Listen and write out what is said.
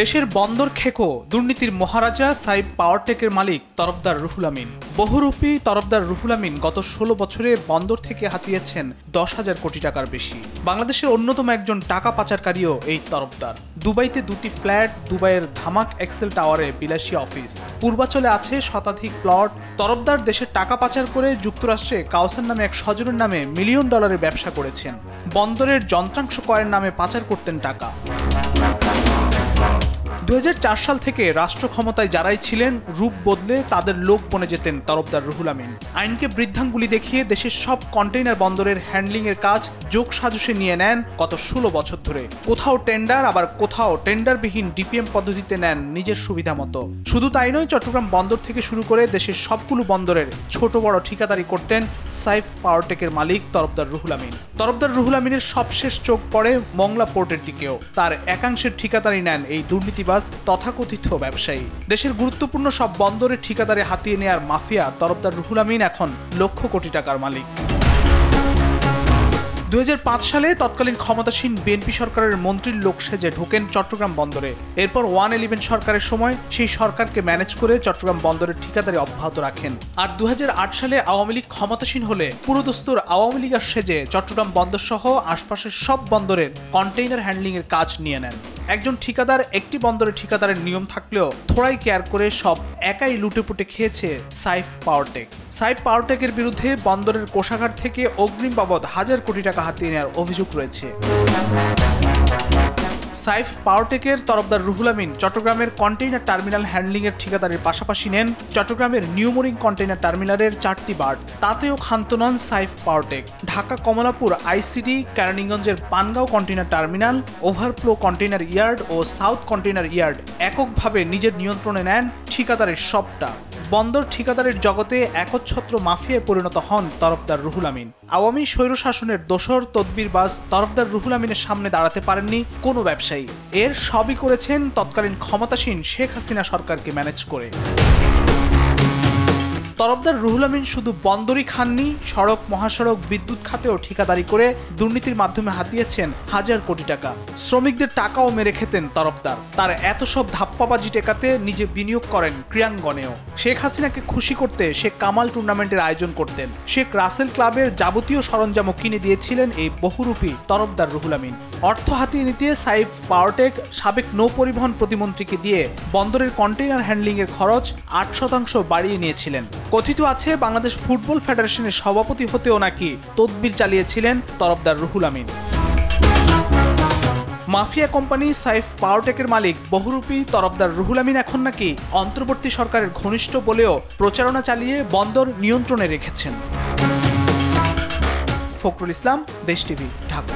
দেশের বন্দর খেকো দুর্নীতির মহারাজা সাইব পাওয়ারটেকের মালিক তরফদার রুহুল আমিন। বহুরূপী তরফদার রুহুল আমিন গত ষোলো বছরে বন্দর থেকে হাতিয়েছেন দশ হাজার কোটি টাকার বেশি। বাংলাদেশের অন্যতম একজন টাকা পাচারকারীও এই তরফদার। দুবাইতে দুটি ফ্ল্যাট, দুবাইয়ের ধামাক এক্সেল টাওয়ারে বিলাসী অফিস। পূর্বাচলে আছে শতাধিক প্লট। তরফদার দেশের টাকা পাচার করে যুক্তরাষ্ট্রে কাউসার নামে এক স্বজনের নামে মিলিয়ন ডলারের ব্যবসা করেছেন। বন্দরের যন্ত্রাংশ কয়ের নামে পাচার করতেন টাকা। দুই হাজার চার সাল থেকে রাষ্ট্র ক্ষমতায় যারাই ছিলেন, রূপ বদলে তাদের লোক বনে যেতেন তরফদার রুহুল আমিন। আইনকে বৃদ্ধাঙ্গুলি দেখিয়ে দেশের সব কন্টেইনার বন্দরের হ্যান্ডলিং এর কাজ যোগ সাজসে নিয়ে নেন গত ষোলো বছর ধরে। কোথাও টেন্ডার, আবার কোথাও টেন্ডারবিহীন ডিপিএম পদ্ধতিতে নেন নিজের সুবিধা মতো। শুধু তাই নয়, চট্টগ্রাম বন্দর থেকে শুরু করে দেশের সবগুলো বন্দরের ছোট বড় ঠিকাদারি করতেন সাইফ পাওয়ারটেকের মালিক তরফদার রুহুল আমিন। তরফদার রুহুল আমিনের সবশেষ চোখ পড়ে মংলা পোর্টের দিকেও। তার একাংশের ঠিকাদারি নেন এই দুর্নীতিবাজ তথাকথিত ব্যবসায়ী। দেশের গুরুত্বপূর্ণ সব বন্দরের ঠিকাদারে হাতিয়ে নেয়ার মাফিয়া তরফদার রুহুল আমিন এখন লক্ষ কোটি টাকার মালিক। দুহাজার পাঁচ সালে তৎকালীন ক্ষমতাসীন বিএনপি সরকারের মন্ত্রীর লোক সেজে ঢোকেন চট্টগ্রাম বন্দরে। এরপর ওয়ান ইলেভেন সরকারের সময় সেই সরকারকে ম্যানেজ করে চট্টগ্রাম বন্দরের ঠিকাদারি অব্যাহত রাখেন। আর দুই হাজার আট সালে আওয়ামী লীগ ক্ষমতাসীন হলে পুরোদস্তুর আওয়ামী লীগার সেজে চট্টগ্রাম বন্দর সহ আশপাশের সব বন্দরের কন্টেইনার হ্যান্ডলিংয়ের কাজ নিয়ে নেন। একজন ঠিকাদার একটি বন্দরে ঠিকাদারের নিয়ম থাকলেও থোড়াই কেয়ার করে সব একাই লুটেপুটে খেয়েছে সাইফ পাওয়ারটেক। সাইফ পাওয়ারটেকের বিরুদ্ধে বন্দরের কোষাগার থেকে অগ্রিম বাবদ হাজার কোটি টাকা হাতিয়ে নেওয়ার অভিযোগ রয়েছে। সাইফ পাওয়ারটেকের তরফদার রুহুল আমিন চট্টগ্রামের কন্টেইনার টার্মিনাল হ্যান্ডলিং ঠিকাদারের পাশাপাশি নেন চট্টগ্রামের নিউমোরিং কন্টেইনার টার্মিনালের চারটি বার্থ তাতেও ক্ষান্ত নন সাইফ পাওয়ারটেক। ঢাকা কমলাপুর আইসিডি, কেরানীগঞ্জের Pangaon container terminal, overflow container yard ও সাউথ কন্টেইনার ইয়ার্ড এককভাবে নিজের নিয়ন্ত্রণে নেন ঠিকাদারের সবটা। বন্দর ঠিকাদারের জগতে একচ্ছত্র মাফিয়ায় পরিণত হন তরফদার রুহুল আমিন। আওয়ামী স্বৈরশাসনের দোসর তদবিরবাজ তরফদার রুহুল আমিনের সামনে দাঁড়াতে পারেননি কোনো ব্যবসায়ী। এর সবই করেছেন তৎকালীন ক্ষমতাসীন শেখ হাসিনা সরকারকে ম্যানেজ করে। তরফদার রুহুল আমিন শুধু বন্দরই খাননি, সড়ক, মহাসড়ক, বিদ্যুৎ খাতেও ঠিকাদারি করে দুর্নীতির মাধ্যমে হাতিয়েছেন হাজার কোটি টাকা। শ্রমিকদের টাকাও মেরে খেতেন তরফদার। তার এত সব ধাপ্পাবাজি টেকাতে নিজে বিনিয়োগ করেন ক্রিয়াঙ্গনেও শেখ হাসিনাকে খুশি করতে শেখ কামাল টুর্নামেন্টের আয়োজন করতেন। শেখ রাসেল ক্লাবের যাবতীয় সরঞ্জামও কিনে দিয়েছিলেন এই বহুরূপী তরফদার রুহুল আমিন। অর্থ হাতিয়ে নিতে সাইফ পাওয়ারটেক সাবেক নৌ পরিবহন প্রতিমন্ত্রীকে দিয়ে বন্দরের কন্টেইনার হ্যান্ডলিং এর খরচ আট শতাংশ বাড়িয়ে নিয়েছিলেন। কথিত আছে, বাংলাদেশ ফুটবল ফেডারেশনের সভাপতি হতেও নাকি তদবির চালিয়েছিলেন তরফদার রুহুল আমিন। মাফিয়া কোম্পানি সাইফ পাওয়ারটেকের মালিক বহুরূপী তরফদার রুহুল আমিন এখন নাকি অন্তর্বর্তী সরকারের ঘনিষ্ঠ বলেও প্রচারণা চালিয়ে বন্দর নিয়ন্ত্রণে রেখেছেন। ফখরুল ইসলাম, দেশ টিভি, ঢাকা।